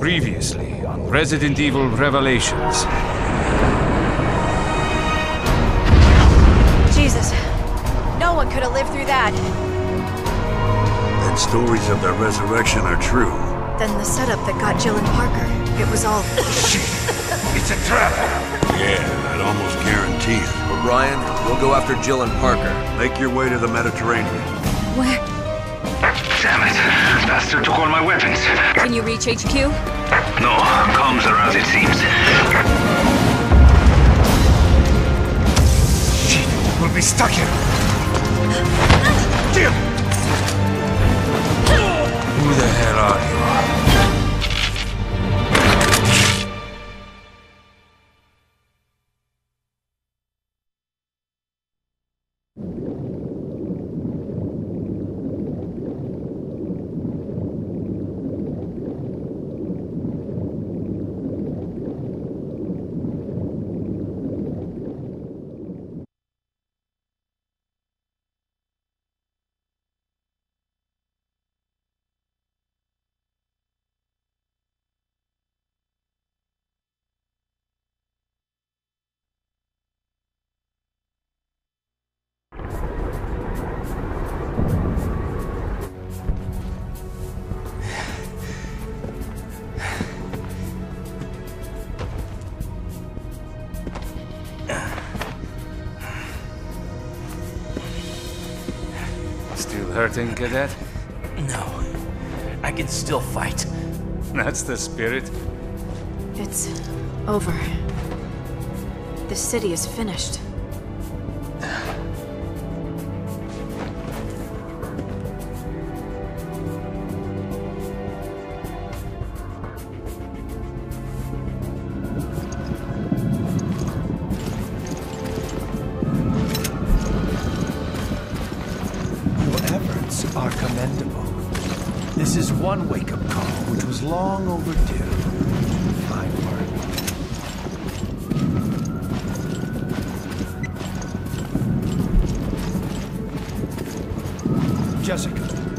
Previously on Resident Evil Revelations. Jesus. No one could have lived through that. And stories of their resurrection are true. Then the setup that got Jill and Parker. It was all. Shit! It's a trap! Yeah, I'd almost guarantee it. O'Brian, we'll go after Jill and Parker. Make your way to the Mediterranean. Where? Damn it. Bastard took all my weapons. Can you reach HQ? No, comms are as it seems. Shit, we'll be stuck here. Jill! Who the hell are you? Hurting, cadet? No. I can still fight. That's the spirit. It's over. The city is finished.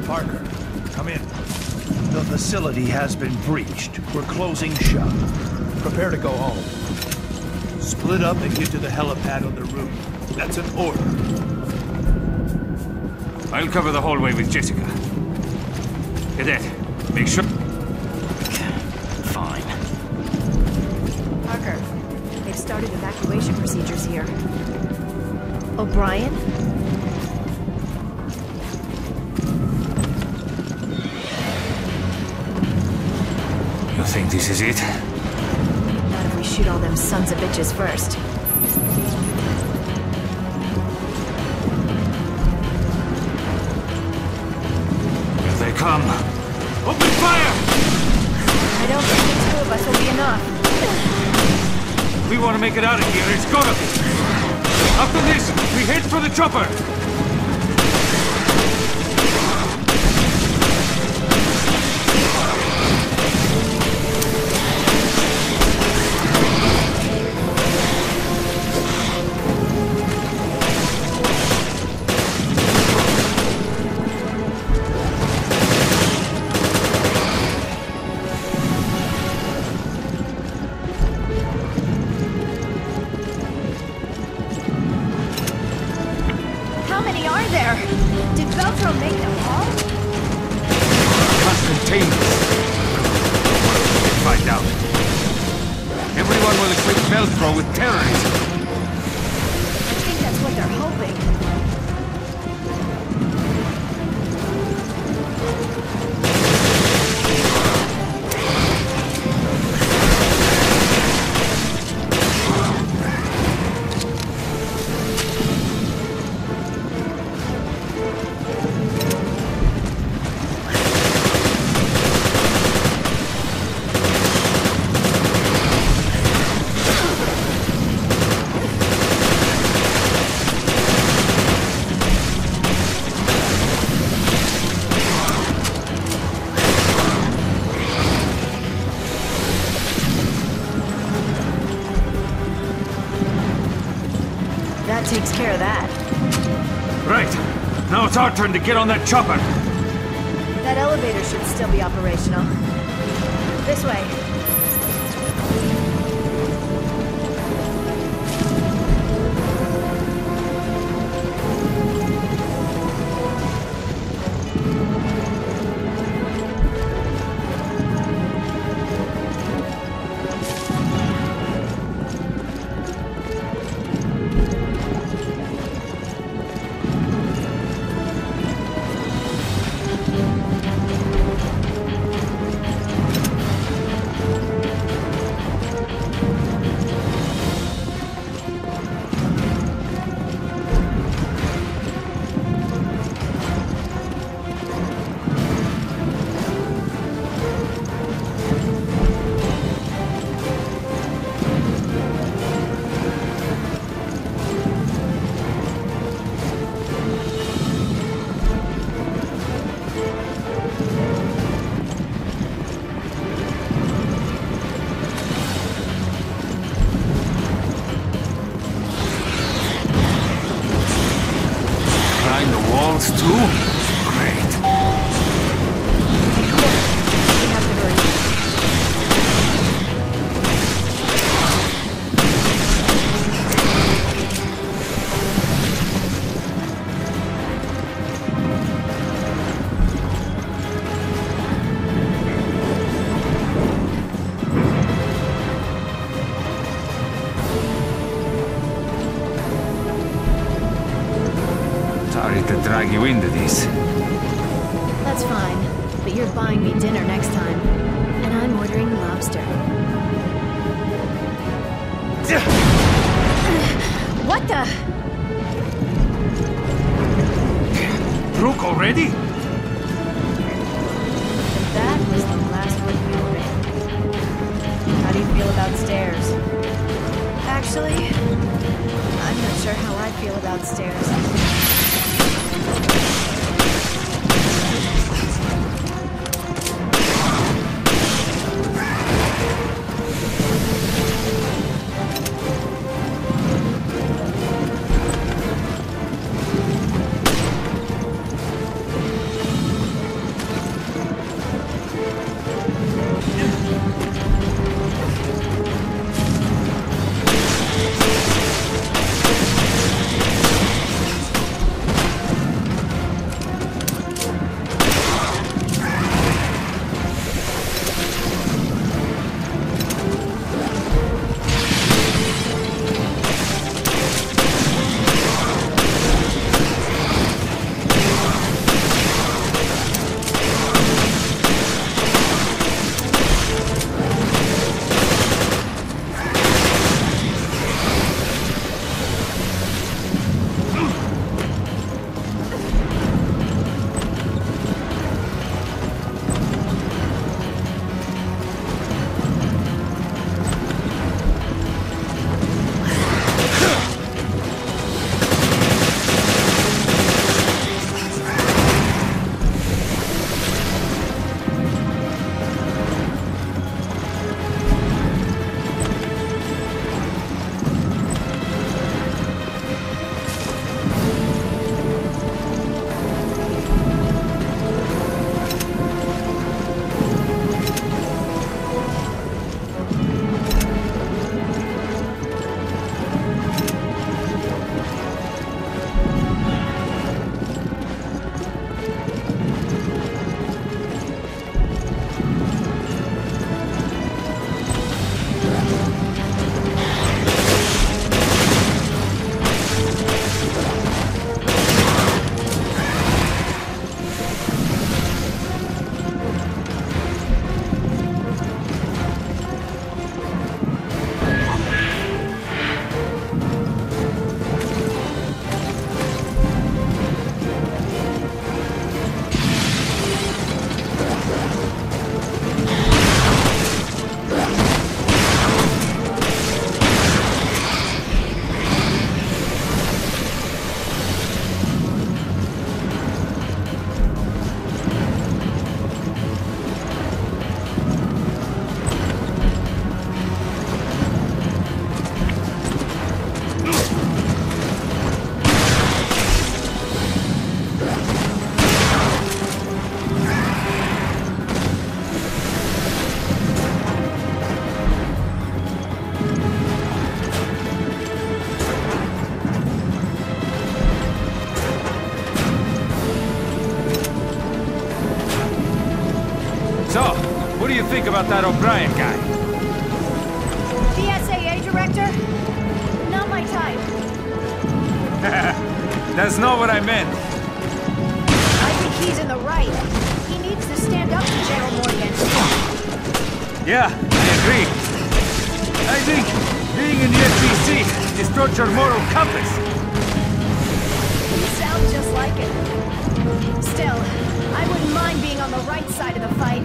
Parker, come in. The facility has been breached. We're closing shop. Prepare to go home. Split up and get to the helipad on the roof. That's an order. I'll cover the hallway with Jessica. Cadet, make sure. Fine. Parker, they've started evacuation procedures here. O'Brian? Think this is it? Not if we shoot all them sons of bitches first. Here they come. Open fire! I don't think the two of us will be enough. We want to make it out of here. It's gotta be. After this, we head for the chopper. Right. Now it's our turn to get on that chopper. That elevator should still be operational. This way. Walls too? Into this. That O'Brian guy? The SAA director? Not my type. That's not what I meant. I think he's in the right. He needs to stand up to General Morgan. Yeah, I agree. I think being in the FBC distorts your moral compass. You sound just like it. Still, I wouldn't mind being on the right side of the fight.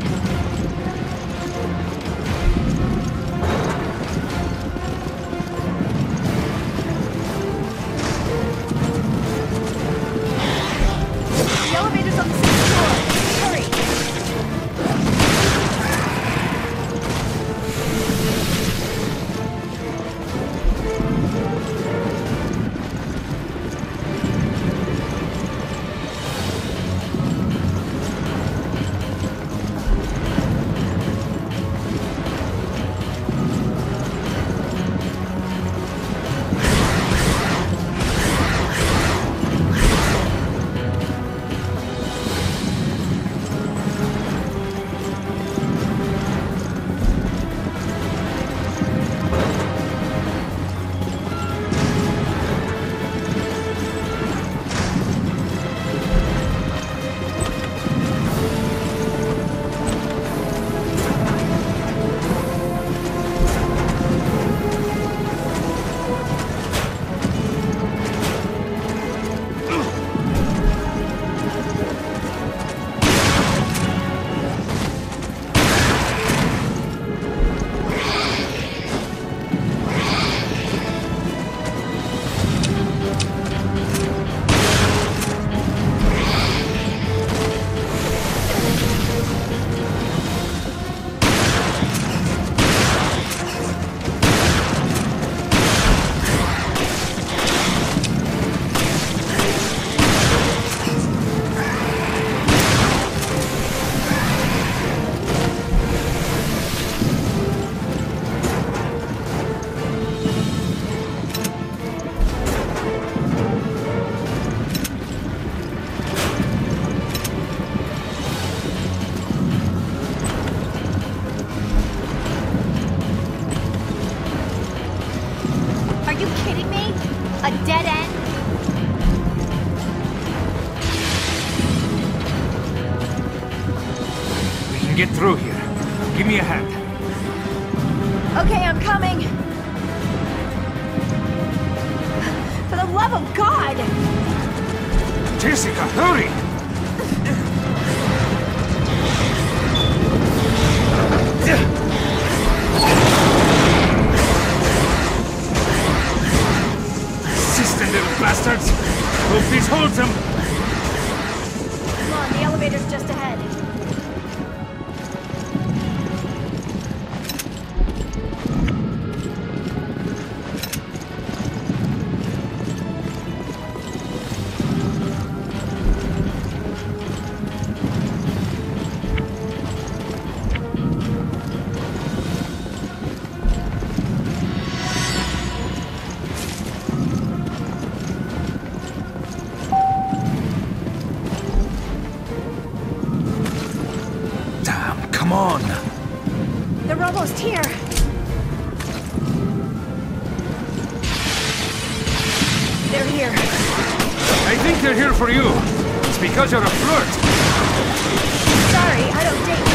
Can get through here. Give me a hand. Okay, I'm coming. For the love of God! Jessica, hurry! Assistant little bastards! Hope this holds them! Come on, the elevator's just ahead. They're here. I think they're here for you. It's because you're a flirt. Sorry, I don't date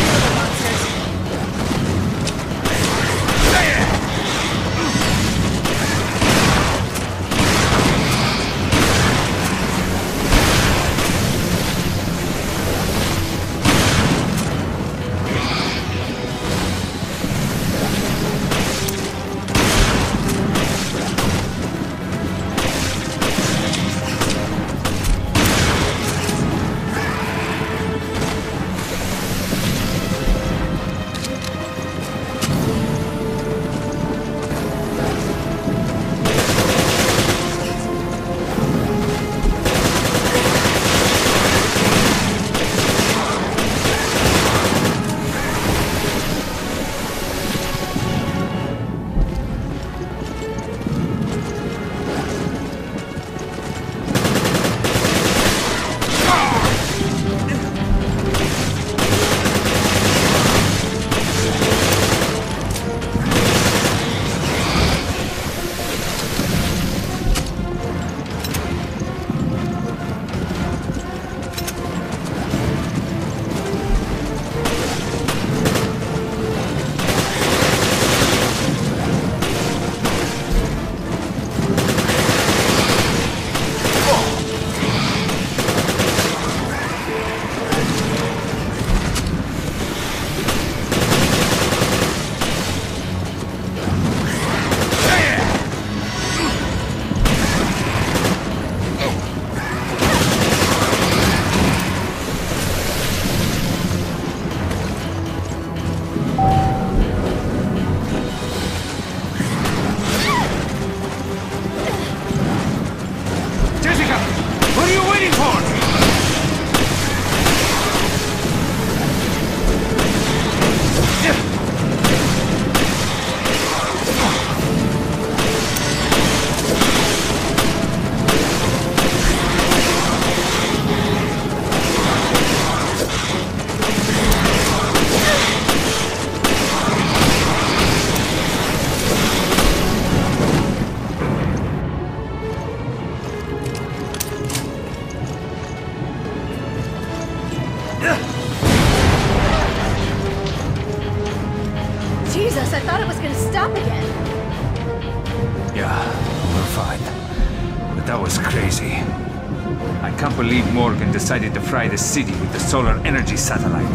fry the city with the solar energy satellite.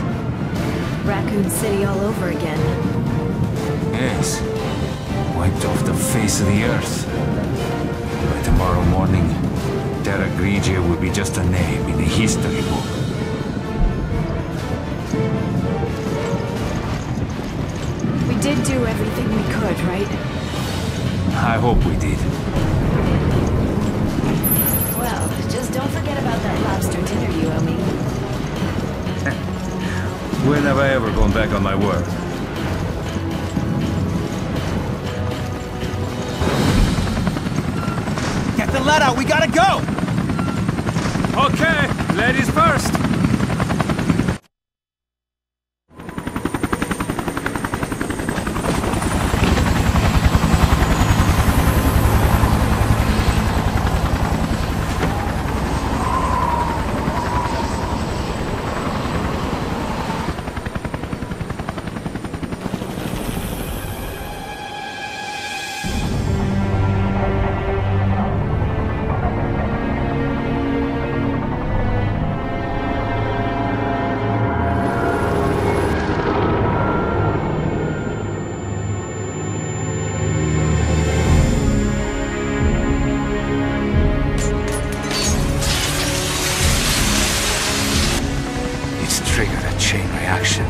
Raccoon City all over again. Yes. Wiped off the face of the earth. By tomorrow morning, Terra Grigia will be just a name in the history book. We did do everything we could, right? I hope we did. Well, just don't forget about that lobster dinner you owe me. When have I ever gone back on my word? Get the lead out, we gotta go! Okay, ladies first. Triggered a chain reaction.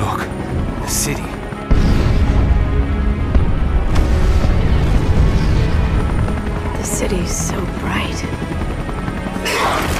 Look, the city. The city's so bright.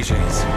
And